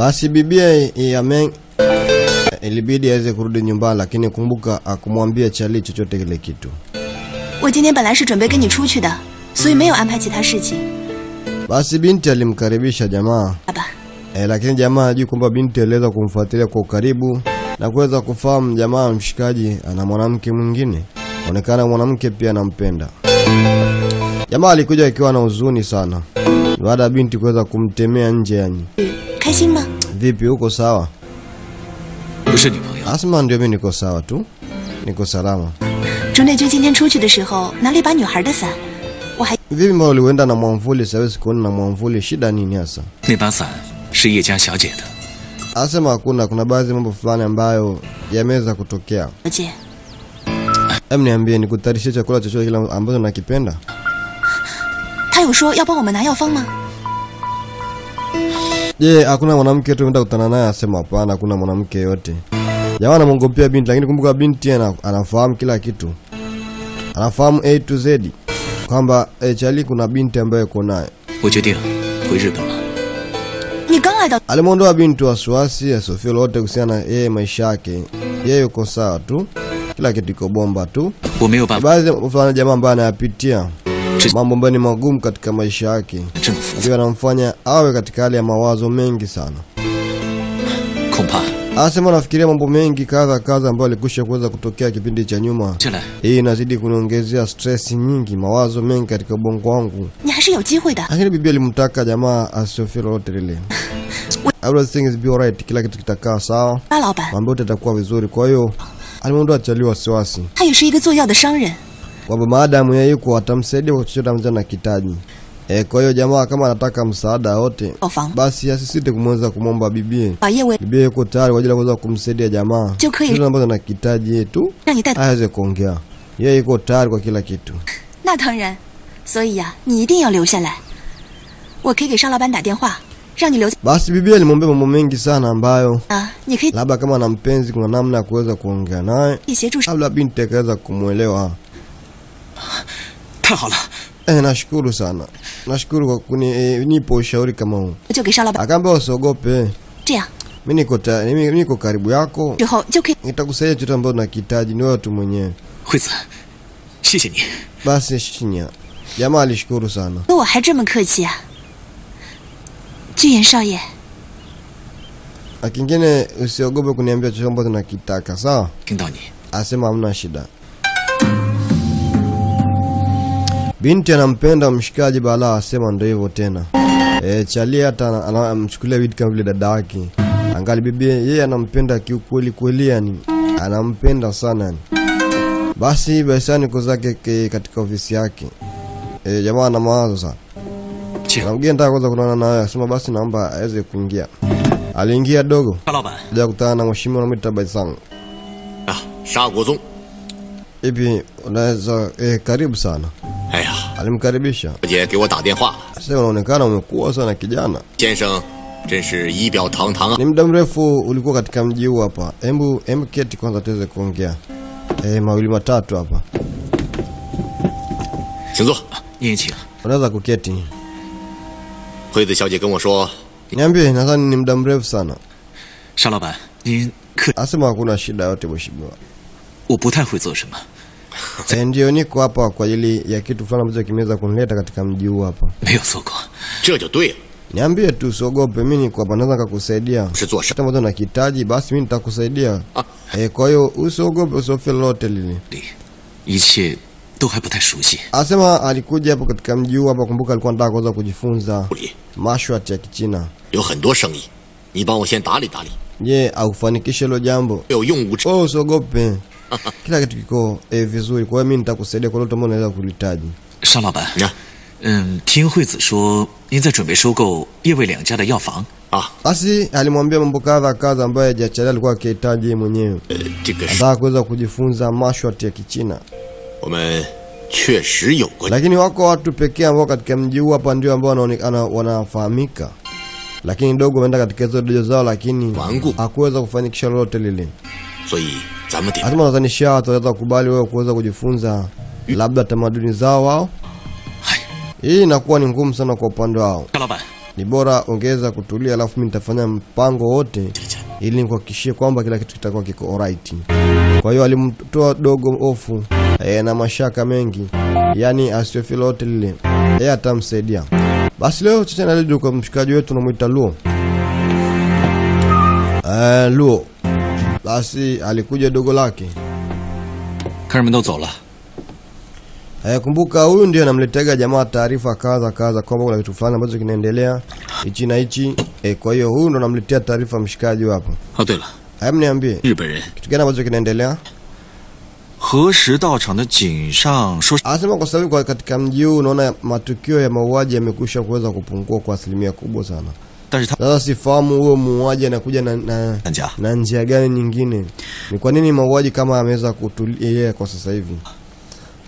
Basi bibia Yameng ilibidi aweze kurudi nyumbani, lakini kumbuka akumwambia Chali chochote kile kitu. 我今天本来是准备跟你出去的，所以没有安排其他事情。 Basi binti alimkaribisha jamaa 爸爸， e, lakini jamaa hajui kwamba binti aliweza kumfuatilia kwa ukaribu na kuweza kufahamu jamaa mshikaji ana mwanamke mwingine, onekana mwanamke pia anampenda. Jamaa alikuja akiwa na huzuni sana baada ya binti kuweza kumtemea nje. Yani 开心吗？你不是女朋友。朱内军今天出去的时候拿了把女孩的伞？我还那把伞是叶家小姐的。小姐。他有说要帮我们拿药方吗？Je, hakuna mwanamke yote unaenda kutana naye asema hapana, hakuna mwanamke yote. Jamaa anamwongopea binti, lakini kumbuka binti anafahamu kila kitu, anafahamu A to Z kwamba eh, Chali kuna binti ambaye yuko naye. Alimwondoa binti wasiwasi asofio lolote kuhusiana na yeye maisha yake, yeye yuko sawa tu, kila kitu iko bomba tu. Baadhi ya jamaa ambaye anayapitia mambo ambayo ni magumu katika maisha yake, ndio anamfanya awe katika hali ya mawazo mengi sana. Asema anafikiria mambo mengi kadha kadha ambayo alikusha kuweza kutokea kipindi cha nyuma. Hii inazidi kuniongezea stress nyingi, mawazo mengi katika ubongo wangu. Lakini bibi alimtaka jamaa asiofia lolote lile. Everything is be alright, kila kitu kitakaa sawa, mambo yote yatakuwa vizuri. Kwa hiyo alimwondoa chali wasiwasi 他也是一个做药的商人， kwamba maadamu yeye yuko atamsaidia kwa chochote ambacho anakihitaji. E, kwa hiyo jamaa kama anataka msaada wote 药房 basi asisite kumweza kumwomba bibie. 把叶伟 Bibie yuko tayari kwa ajili ya kuweza kumsaidia jamaa 就可以 chochote ambacho anakihitaji yeye tu 让你带。 aweze kuongea. Yeye yuko tayari kwa kila kitu. 那当然，所以呀、你一定要留下来。我可以给邵老板打电话，让你留下 Basi bibia alimwambia mambo mengi sana ambayo 啊。你可以 labda kama ana mpenzi, kuna namna ya kuweza kuongea naye, 协助 labda binti akaweza kumwelewa. 太好了， Eh, nashukuru sana, nashukuru kwa kunipa ushauri kama huu. 就给邵老板 Akaambia usiogope, 这样， mi niko ta- mimi mimi niko karibu yako, 之后就可以 nitakusaidia chochote ambacho unakihitaji, ni wewe tu mwenyewe. 惠子，谢谢你。 Basi shinya, jamaa alishukuru sana. 和我还这么客气啊。巨言少爷， Na kingine usiogope kuniambia chochote ambacho nakitaka, sawa? 听到你， Asema hamna shida. Binti anampenda mshikaji Bala asema ndio hivyo tena. E, Chalia hata anamchukulia vitu kama vile dada yake. Angali bibi yeye anampenda kiukweli kweli yani. Anampenda sana yani. Basi Baisani yuko zake katika ofisi yake. E, jamaa ana mawazo sana. Na mgeni nataka kwanza kuonana naye, asema basi naomba aweze kuingia. Aliingia dogo. Baada kutana na mheshimiwa Namita Baisani. Ah, Sha Guozong. Ipi unaweza eh, karibu sana. Alimkaribisha。小姐给我打电话。先生，真是仪表堂堂啊。mau negara 请坐，您请。惠子小姐跟我说。沙老板，您可？阿斯。我不太会做什么。E, ndio niko hapa kwa ajili ya kitu fulani ambacho kimeweza kunileta katika mji huu hapa. Niambie tu usiogope, mimi niko hapa naweza nikakusaidia. Hata mtu anakihitaji basi mimi nitakusaidia. Eh, kwa hiyo usiogope usofie lolote lile. Asema alikuja hapo katika mji huu hapa, kumbuka alikuwa anataka kuanza kujifunza mashwat ya Kichina. Je, aufanikishe hilo jambo? Oh, usiogope. Kila kitu kiko eh, vizuri. Kwa hiyo mimi nitakusaidia kwa lolote ambalo unaweza kulihitaji. 沙老板，啊嗯，听惠子说您在准备收购叶魏两家的药房，啊，Basi alimwambia mambo kadha kadha ambayo Jachali alikuwa akihitaji yeye mwenyewe. 呃，这个是 Anataka kuweza kujifunza mashwati ya Kichina, 我们确实有过，lakini wako watu pekee ambao katika mji huu hapa ndio ambao wanaonekana wanafahamika, lakini dogo wameenda katika hizo dojo zao, lakini Wangu. hakuweza kufanikisha lolote lile. 所以咱们得 lazima Tanzania wataweza kukubali wewe kuweza kujifunza labda tamaduni zao wao. Hii inakuwa ni ngumu sana kwa upande wao. Ni bora ongeza kutulia, alafu mimi nitafanya mpango wote ili nikuhakikishie kwamba kila kitu kitakuwa kiko alright. Kwa hiyo alimtoa dogo ofu e, na mashaka mengi, yaani asiofilo lolote lile, yeye atamsaidia. Basi leo chacha na kwa mshikaji wetu Luo. Uh, Luo basi alikuja dogo lake. E, kumbuka huyu ndio anamletega jamaa taarifa kaza kaza kwamba kuna kitu fulani ambacho kinaendelea hichi na hichi. Eh, kwa hiyo huyu ndo anamletea taarifa mshikaji hapo. Hebu niambie. Kitu gani ambacho kinaendelea? Anasema kwa sababu katika mji huu unaona matukio ya mauaji yamekusha kuweza kupungua kwa asilimia kubwa sana. 但是他 Sasa sifahamu huyo muuaji anakuja na, na, 参加 na njia gani nyingine? Ni kwa nini mauaji kama ameweza kutulia kwa sasa hivi?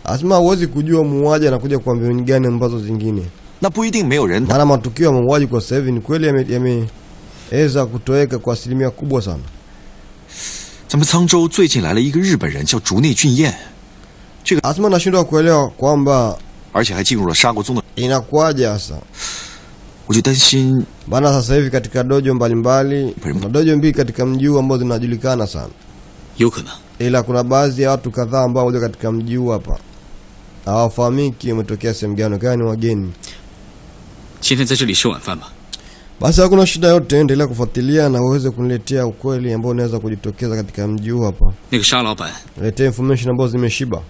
Anasema huwezi kujua muuaji anakuja kwa mbinu gani ambazo zingine. 那不一定没有人 maana matukio ya mauaji kwa sasa hivi ni kweli yame- yameweza kutoweka kwa asilimia kubwa sana. 咱们沧州最近来了一个日本人，叫竹内俊彦， Asema nashindwa kuelewa kwamba 而且还进入了沙国宗的， inakuwaje sasa, Ujitashin bana. Sasa hivi katika dojo mbalimbali kuna dojo mbili katika mji huu ambao zinajulikana sana Yukana. Ila kuna baadhi ya watu kadhaa ambao waja katika mji huu hapa hawafahamiki wametokea sehemu gani, kaa ni wageni. Basi hakuna shida yote, endelea kufuatilia na uweze kuniletea ukweli ambao unaweza kujitokeza katika mji huu hapa. Letea information ambazo zimeshiba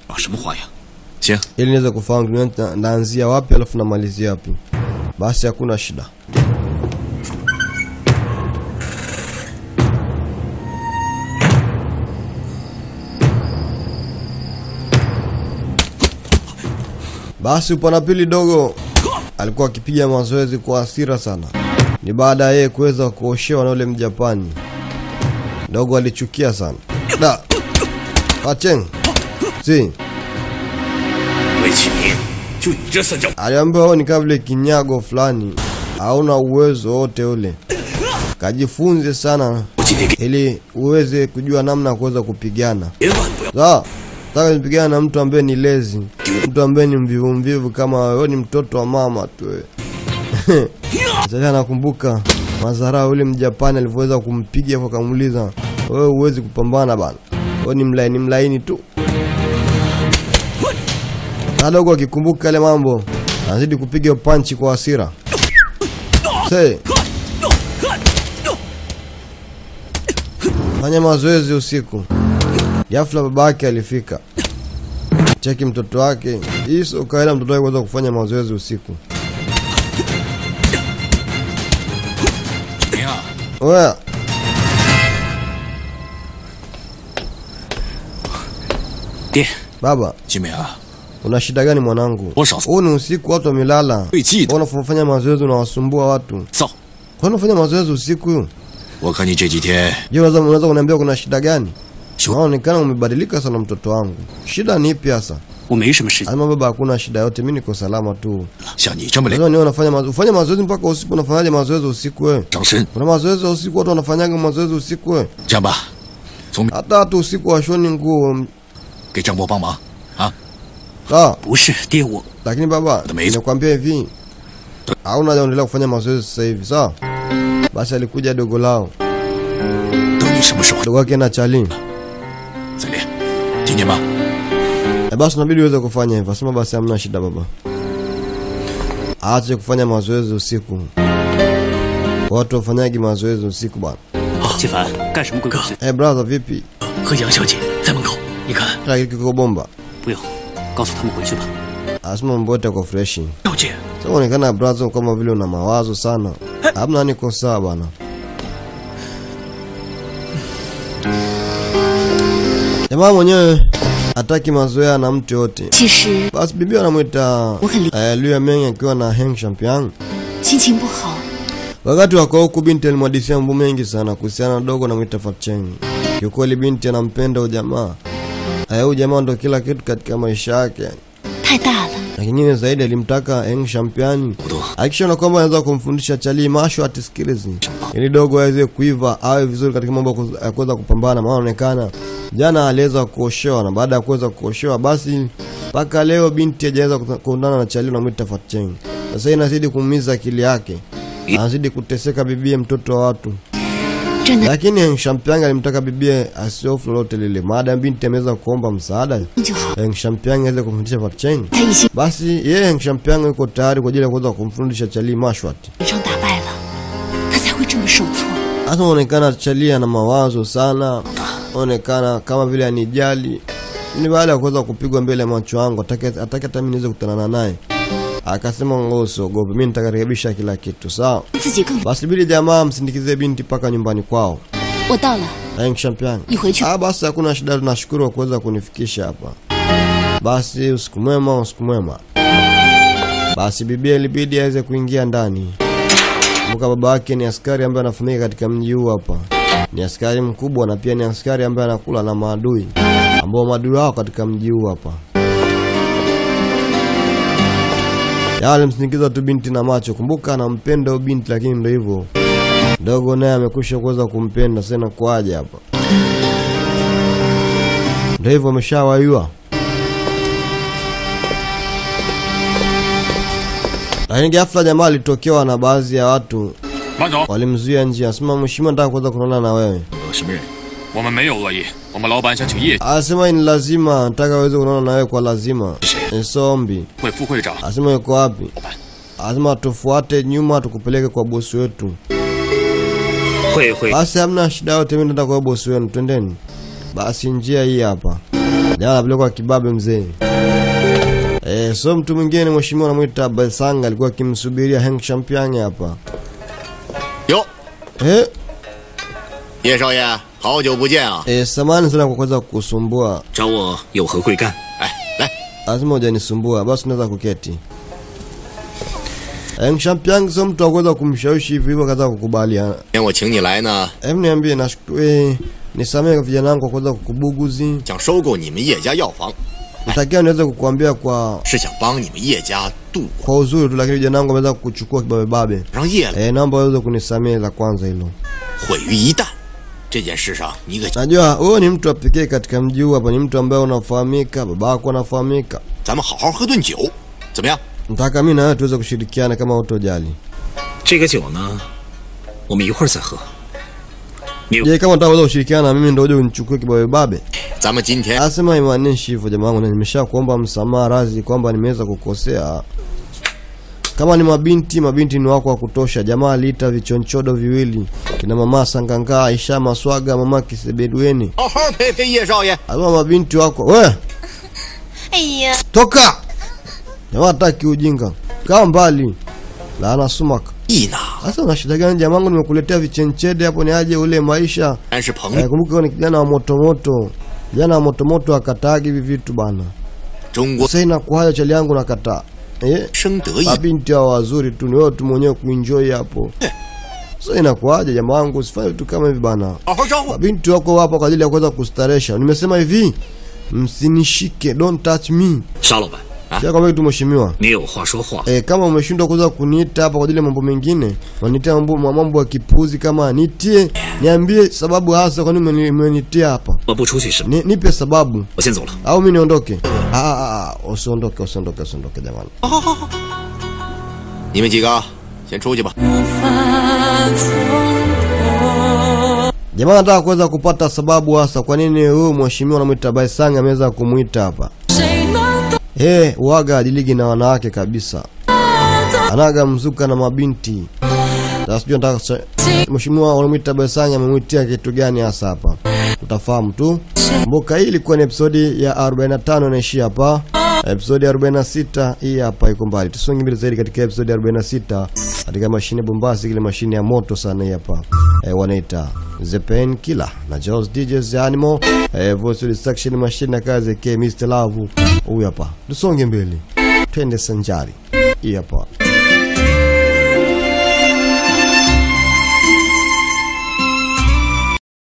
ili niweze kufahamu naanzia wapi alafu namalizia wapi. Basi hakuna shida. Basi upana pili dogo alikuwa akipiga mazoezi kwa hasira sana. Ni baada ya yeye kuweza kuoshewa na yule Mjapani. Dogo alichukia sana. Da. Pacheng. Si aliambiwa ni kabla kinyago fulani, hauna uwezo wote ule, kajifunze sana ili uweze kujua namna ya kuweza kupigana. Sawa, taka kupigana na mtu ambaye ni lezi, mtu ambaye ni mvivu mvivu kama wewe, ni mtoto wa mama tu wewe. Sasa nakumbuka Mazarau yule Mjapani alivyoweza kumpiga kwa wewe huwezi kupambana bana, wewe ni mlaini mlaini tu. Sada akikumbuka yale mambo, anazidi kupiga panchi kwa hasira. Fanya mazoezi usiku. Ghafla babake alifika. Cheki mtoto wake. Hii sio kawaida mtoto wake kuweza kufanya mazoezi usiku. Oya. Eh. Baba. Jimea. Ah. Una shida gani mwanangu? Huu ni usiku, watu wamelala. Unafanya mazoezi unawasumbua watu. Kwa nini unafanya mazoezi usiku? Unaweza kuniambia kuna shida gani? Unaonekana umebadilika sana mtoto wangu. Shida ni ipi hasa? Ama baba, hakuna shida yote, mimi niko salama tu. Ufanye mazoezi mpaka usiku, unafanyaje mazoezi usiku wewe? Kuna mazoezi usiku, watu wanafanyaga mazoezi usiku wewe? Hata watu usiku washoni nguo. Ah. Sawa. Lakini baba, ninakwambia hivi. Hauna haja endelea kufanya mazoezi sasa hivi, sawa? Basi alikuja dogo lao. Dogo yake na Charlie. E, basi nabidi uweze kufanya hivyo. Sema basi hamna shida baba. Aache kufanya mazoezi usiku. Watu wafanyagi mazoezi usiku bwana. Eh, brother vipi? Kila kitu kiko bomba. 不用，告诉他们回去吧。 Anasema mambo yote yako fresh. 小姐， Sasa unaonekana brother kama vile una mawazo sana. Hamna niko sawa bwana. Jamaa mwenyewe hataki mazoea na mtu yote. 其实 Basi bibi anamwita eh, Liu Meng akiwa na Heng Shampiang. 心情不好， Wakati wako huku binti alimwadisia mambo mengi sana kuhusiana na dogo na mwita Fatcheng. Kiukweli binti anampenda huyu jamaa. Eh, Huyu jamaa ndo kila kitu katika maisha yake. Na kingine zaidi alimtaka Eng Shampiani akishona kwamba anaweza kumfundisha Chali Masho atisikilize ili dogo aweze kuiva awe vizuri katika mambo ya kuweza kupambana, maana anaonekana jana aliweza kuoshewa, na baada ya kuweza kuoshewa basi mpaka leo binti hajaweza kuondana na Chali na mwita Fatcheng. Sasa inazidi kuumiza akili yake, anazidi kuteseka bibie, mtoto wa watu. Lakini Shampyang alimtaka bibie asiofu lolote lile, maadamu binti ameweza kuomba msaada. Shampyang aweze kumfundisha Fatcheng, basi yeye Shampyang yuko tayari kwa ajili ya kuweza kumfundisha Chali Mashwat. Hata onekana Chali ana mawazo sana, onekana kama vile anijali. Ni baada ya kuweza kupigwa mbele ya macho yangu, atake hata mimi niweze kukutana naye. Akasema ngosiogope, mimi nitakaribisha kila kitu sawa. Basi bili jamaa msindikize binti mpaka nyumbani kwao. Ah, basi hakuna shida, tunashukuru kwa kuweza kunifikisha hapa. Basi usiku mwema, usiku mwema. Basi bibia ilibidi aweze kuingia ndani. Kumbuka baba wake ni askari ambaye anafunika katika mji huu hapa, ni askari mkubwa na pia ni askari ambaye anakula na maadui ambao maadui wao katika mji huu hapa. Yeye alimsindikiza tu binti na macho. Kumbuka anampenda huyo binti, lakini ndio hivyo dogo naye amekwisha kuweza kumpenda. Sasa inakuaje hapa? Ndio hivyo, ameshawaiwa Lakini ghafla jamaa alitokewa na baadhi ya watu walimzuia njia, asema mheshimiwa, nataka kuweza kuonana na wewe. Asema ni lazima, nataka aweze kuonana na wewe kwa lazima. Nsombi asema yuko wapi? Asema tufuate nyuma tukupeleke kwa bosi wetu. Basi hamna shida yote, mimi nenda kwa bosi wenu, twendeni. Basi njia hii hapa. Jana napelekwa kibabe mzee. Eh, so mtu mwingine mheshimiwa anamwita Basanga alikuwa akimsubiria Heng Champion hapa. Yo. Eh. Ye shao ye, hao jiu bu jian. Eh, samahani sana kwa kuweza kukusumbua. Zhao wo you he hui gan. Eh, lazima hujanisumbua, basi unaweza kuketi. Shampyang sio mtu akuweza kumshawishi hivyo hivyo kaza kukubaliana. Hebu niambie na nisamehe vijana wangu kuweza kukubuguzi. Natakia niweze kukuambia kwa kwa uzuri tu, lakini vijana wangu wameweza kukuchukua kibabebabe. Naomba uweze kunisamehe la kwanza hilo. 毁于一旦。这件事上，你可 Najua wewe ni mtu wa pekee katika mji huu hapa, ni mtu ambaye unafahamika, babako anafahamika. 咱们好好喝顿酒，怎么样？ Nataka mimi na wewe tuweze kushirikiana kama utojali. 这个酒呢，我们一会儿再喝。你有 Je, kama unataka kuweza kushirikiana na mimi ndio uje unichukue kibabe babe? 咱们今天 Asema imaanishi hivyo jamaa wangu, na nimesha kuomba msamaha radhi kwamba nimeweza kukosea. Kama ni mabinti, mabinti ni wako wa kutosha. Jamaa lita vichonchodo viwili, kina mama Sanganga, Aisha Maswaga, mama Kisebedweni. Oho, pepe yeye Ama mabinti wako. We. Aya. Toka. Jamaa hataki ujinga. Kaa mbali. Laana sumak. Ina. Sasa una shida gani jamangu? Nimekuletea vichenchede hapo ni aje ule maisha. Nakumbuka eh, ni kijana wa motomoto. Kijana wa motomoto akatagi hivi vitu bana. Sasa inakuwaje chali yangu nakataa eh, mabinti hao wazuri tu, ni wewe tu mwenyewe kuenjoy hapo so, inakuwaje jamaa wangu, usifanye vitu kama hivi bana. Mabinti wako hapa kwa ajili ya kuweza kustaresha. Nimesema hivi, msinishike, don't touch me. Salova. Siakwambia kitu mheshimiwa. Ndio, kwa sho kwa. Eh, kama umeshindwa kuweza kuniita hapa kwa ajili ya mambo mengine, wanitia mambo mambo ya kipuzi kama nitie, niambie sababu hasa kwa nini umenitia hapa. Mambo Babu sasa. Ni, nipe sababu. Wasenzo. Au mimi niondoke? Ah, ah ah ah, usiondoke, usiondoke, usiondoke jamani. Nime jiga, sen chuje ba. Jamani, nataka kuweza kupata sababu hasa kwa nini huyu mheshimiwa anamuita Baisanga ameweza kumuita hapa. Eh, waga adiligi na wanawake kabisa. Anaga mzuka na mabinti. Sijui nataka mheshimiwa anamwita Baisanga amemwitia kitu gani hasa hapa. Utafahamu tu. Mboka hii ilikuwa ni episodi ya 45 inaishia hapa. Episodi ya 46 hii hapa iko mbali. Tusonge mbele zaidi katika episodi ya 46 katika mashine bombasi, ile mashine ya moto sana hii hapa. e, wanaita The pain Killer na Jones DJs Animal. Eh, voice restriction Machine na kazi ke Mr. Love. Huyu hapa. Tusonge mbele. Twende sanjari. Hii hapa.